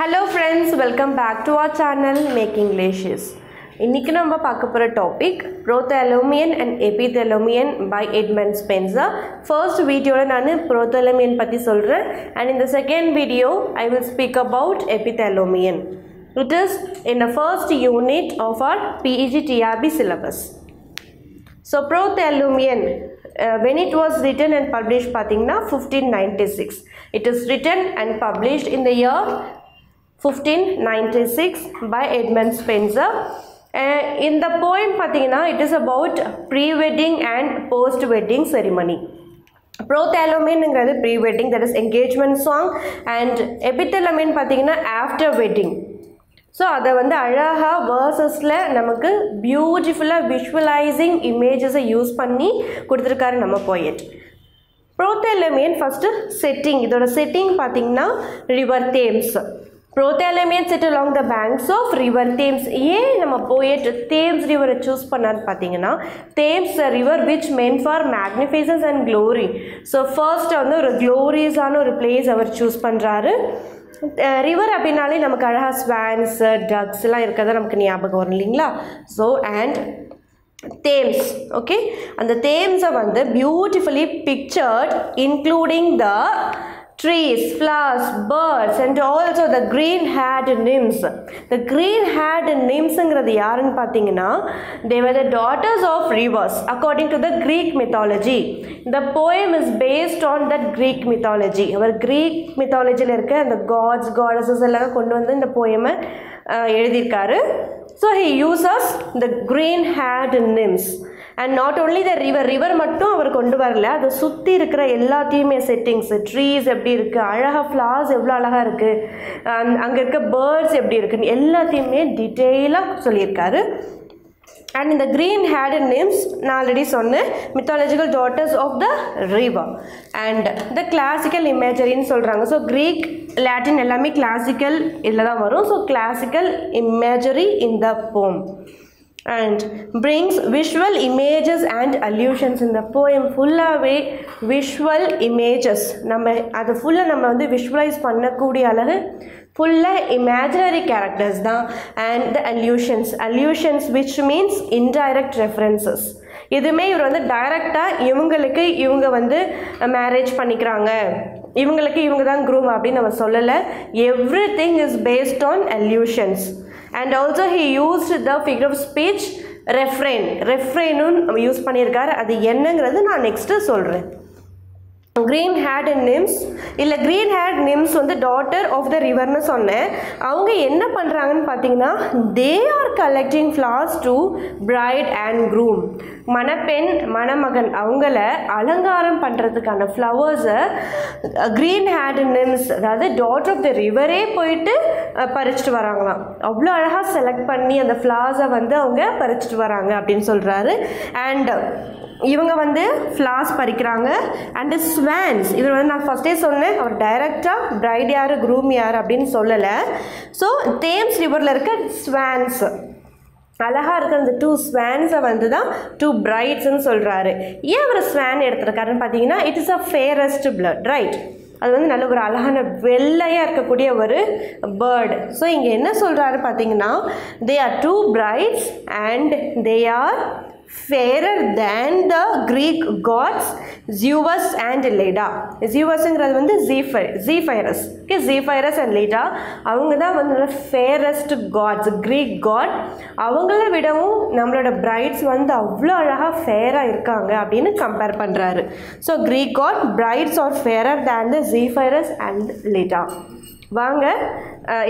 Hello friends welcome back to our channel making lashes இன்றைக்கி நம்ம பார்க்க போகிற topic Prothalamion and Epithalamion by Edmund Spenser first வீடியோவில் நான் ப்ரோத்தலோமியன் பற்றி சொல்கிறேன் அண்ட் இந்த second video I will speak about Epithalamion it is in the first unit of our PG TRB syllabus so Prothalamion when it was written and publish பார்த்தீங்கன்னா fifteen ninety six it is written and published in the year fifteen ninety six by Edmund Spenser இந்த poem பார்த்தீங்கன்னா it is about pre wedding and post wedding ceremony ப்ரோத்தேலோமின்ங்கிறது pre wedding that is engagement song and Epithalamion பார்த்தீங்கன்னா after wedding so அதை வந்து அழகாக வேர்சஸில் நமக்கு பியூட்டிஃபுல்லாக visualising இமேஜஸை use பண்ணி கொடுத்துருக்காரு நம்ம போயட் ப்ரோத்தேலமியன் ஃபஸ்ட்டு செட்டிங் இதோட செட்டிங் பார்த்தீங்கன்னா river Thames Prothalamion sit along the banks of river Thames ஏன் நம்ம போயிட்டு தேம்ஸ் ரிவரை சூஸ் பண்ணான்னு பார்த்தீங்கன்னா Thames river which men for magnificence and glory so first வந்து ஒரு க்ளோரியஸான ஒரு பிளேஸ் அவர் சூஸ் பண்ணுறாரு ரிவர் அப்படின்னாலே நமக்கு அழகாக ஸ்வான்ஸ் டக்ஸ்லாம் இருக்கிறத நமக்கு ஞாபகம் வரும் இல்லைங்களா? ஸோ அண்ட் தேம்ஸ் ஓகே அந்த தேம்ஸை வந்து beautifully pictured including the trees, flowers, birds and also the green haired nymphs. The green haired nymphsங்கிறது யாருன்னு பார்த்தீங்கன்னா they were the daughters of rivers according to the Greek mythology. The poem is based on that Greek mythology. Our Greek mythologyயில் இருக்க அந்த gods, goddesses எல்லாம் கொண்டு வந்து இந்த poem எழுதியிருக்காரு So he uses the green haired nymphs and not only the river river மட்டும் அவர் கொண்டு வரல. அதை சுற்றி இருக்கிற எல்லாத்தையுமே செட்டிங்ஸ் ட்ரீஸ் எப்படி இருக்குது அழகாக ஃப்ளார்ஸ் எவ்வளோ அழகாக இருக்குது அங்கே இருக்க பேர்ட்ஸ் எப்படி இருக்குன்னு எல்லாத்தையுமே டீட்டெயிலாக சொல்லியிருக்காரு. அண்ட் இந்த க்ரீன் ஹேட் நேம்ஸ் நான் ஆல்ரெடி சொன்னேன் mythological daughters of the river and the classical இமேஜரின்னு சொல்கிறாங்க ஸோ க்ரீக் லாட்டின் எல்லாமே கிளாசிக்கல் இதில் தான் வரும். So classical imagery in the poem and brings visual images and allusions இந்த போயம் ஃபுல்லாகவே விஷுவல் இமேஜஸ் நம்ம அதை ஃபுல்லாக நம்ம வந்து விஷுவலைஸ் பண்ணக்கூடிய அளவு ஃபுல்லாக இமேஜினரி கேரக்டர்ஸ் தான். And the allusions allusions which means indirect references இதுவுமே இவர் வந்து டைரக்டாக இவங்களுக்கு இவங்க வந்து மேரேஜ் பண்ணிக்கிறாங்க. இவங்களுக்கு இவங்க தான் குரூம் அப்படின்னு நம்ம சொல்லலை. Everything is based on allusions and also he used the figure of speech refrain ரெஃப்ரெயினும் use பண்ணியிருக்காரு. அது என்னங்கிறது நான் நெக்ஸ்ட்டு சொல்கிறேன் க்ரீன் ஹேட் அண்ட் நிம்ஸ் இல்லை க்ரீன் ஹேட் நிம்ஸ் வந்து டாட்டர் ஆஃப் த ரிவர்னு சொன்னேன். அவங்க என்ன பண்ணுறாங்கன்னு பார்த்தீங்கன்னா they are collecting flowers to bride and groom மணப்பெண் மணமகன் அவங்கள அலங்காரம் பண்ணுறதுக்கான ஃப்ளவர்ஸை க்ரீன் ஹேட் நிம்ஸ் அதாவது டாட்டர் ஆஃப் த ரிவரே போயிட்டு பறிச்சிட்டு வராங்களாம். அவ்வளோ அழகாக செலக்ட் பண்ணி அந்த ஃப்ளார்ஸை வந்து அவங்க பறிச்சிட்டு வராங்க அப்படின்னு சொல்கிறாரு அண்ட் இவங்க வந்து ஃப்ளாஸ் பறிக்கிறாங்க. அண்டு ஸ்வான்ஸ் இவர் வந்து நான் ஃபஸ்ட்டே சொன்னேன் அவர் டைரக்டாக பிரைட் யார் க்ரூம் யார் அப்படின்னு சொல்லலை. ஸோ தேம்ஸ் ரிவரில் இருக்க ஸ்வான்ஸ் அழகாக இருக்கிற அந்த டூ ஸ்வான்ஸை வந்து தான் டூ பிரைட்ஸ்ன்னு சொல்கிறாரு ஏன் அவர் ஸ்வான் எடுத்திருக்காருன்னு பார்த்தீங்கன்னா it is a fairest bird right அது வந்து நல்ல ஒரு அழகான வெள்ளையாக இருக்கக்கூடிய ஒரு பேர்டு ஸோ இங்கே என்ன சொல்கிறாரு பார்த்தீங்கன்னா they are two brides and they are fairer than the Greek gods Zeus and Leda ஜியூவஸுங்கிறது வந்து Zee5 Zephyrus okay Zephyrus and Leda அவங்க தான் வந்து ஃபேரஸ்ட் காட்ஸ் க்ரீக் காட் அவங்கள விடவும் நம்மளோட பிரைட்ஸ் வந்து அவ்வளோ அழகாக ஃபேராக இருக்காங்க அப்படின்னு கம்பேர் பண்ணுறாரு so Greek god brides are fairer than the Zephyrus and Leda வாங்க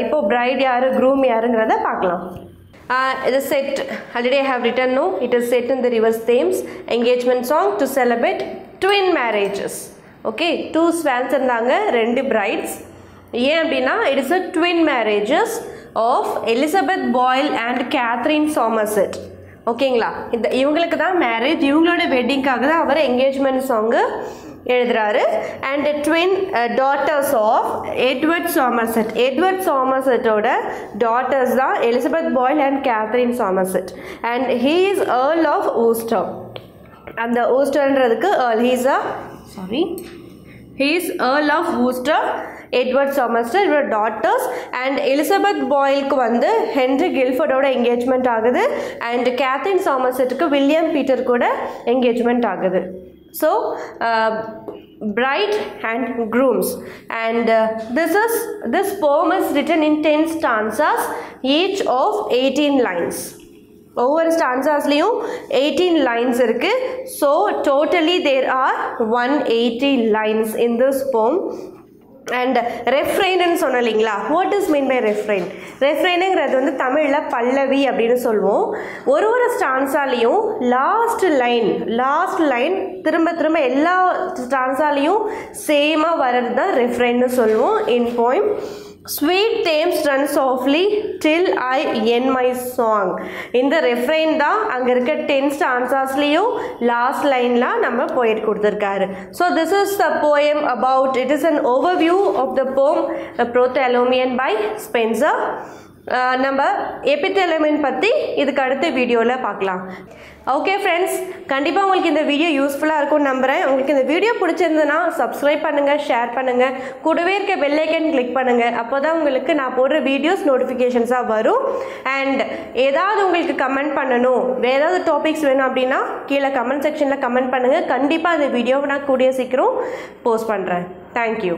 இப்போது பிரைட் யார் க்ரூம் யாருங்கிறத பார்க்கலாம். Uh, set is set, already I have written no, it is set in the reverse themes, engagement song to celebrate twin marriages. Okay two swans இருந்தாங்க ரெண்டு brides ஏன் அப்படின்னா it is a twin marriages of Elizabeth Boyle and Katherine Somerset ஓகேங்களா இந்த இவங்களுக்கு தான் marriage இவங்களோட வெட்டிங்காக தான் அவர் என்கேஜ்மெண்ட் சாங்கு எழுதுறாரு. And twin daughters of Edward Somerset Edward சாமர்செட்டோட daughters தான் Elizabeth Boyle and Katherine Somerset and he is Earl of Worcester அந்த ஊஸ்டர்ன்றதுக்கு Earl he's a sorry he is Earl of Worcester Edward Somerset இவரோட daughters and Elizabeth பாயிலுக்கு வந்து Henry கில்ஃபர்டோட engagement ஆகுது. And Catherine சாமர்செட்டுக்கு William Peter கூட engagement ஆகுது. so bride and grooms and uh, this is this poem is written in 10 stanzas each of 18 lines ஒவ்வொரு ஸ்டான்சாஸ்லேயும் eighteen lines இருக்குது so totally there are one eighty lines in this poem And ரெஃப்ரைன்னு சொன்னோம் இல்லைங்களா what is mean by refrain ரெஃப்ரைனுங்கிறது வந்து தமிழில் பல்லவி அப்படின்னு சொல்லுவோம் ஒரு ஒரு ஸ்டான்ஸாலையும் லாஸ்ட் லைன் லாஸ்ட் லைன் திரும்ப திரும்ப எல்லா ஸ்டான்ஸாலையும் சேமாக வர்றது தான் ரெஃப்ரைன்னு சொல்லுவோம் in poem sweet Thames run softly till I end my song இந்த ரெஃப்ரைன் தான் அங்கே இருக்க டென்ஸ்ட் ஆன்சர்ஸ்லேயும் லாஸ்ட் லைன்லாம் நம்ம போயிட்டு கொடுத்துருக்காரு. So this is the poem about it is an overview of the poem Prothalamion by Spencer நம்ம எபித்தெலமின் பற்றி இதுக்கு அடுத்த வீடியோவில் பார்க்கலாம் ஓகே ஃப்ரெண்ட்ஸ் கண்டிப்பாக உங்களுக்கு இந்த வீடியோ யூஸ்ஃபுல்லாக இருக்கும்னு நம்புகிறேன் உங்களுக்கு இந்த வீடியோ பிடிச்சிருந்ததுன்னா சப்ஸ்கிரைப் பண்ணுங்கள் ஷேர் பண்ணுங்கள் கூடவே இருக்க பெல்லைக்கன் கிளிக் பண்ணுங்கள் அப்போ தான் உங்களுக்கு நான் போடுற வீடியோஸ் நோட்டிஃபிகேஷன்ஸாக வரும். அண்ட் ஏதாவது உங்களுக்கு கமெண்ட் பண்ணணும் வேறு ஏதாவது டாபிக்ஸ் வேணும் அப்படின்னா கீழே கமெண்ட் செக்ஷனில் கமெண்ட் பண்ணுங்கள் கண்டிப்பாக அந்த வீடியோவை நான் கூடிய சீக்கிரம் போஸ்ட் பண்ணுறேன் தேங்க்யூ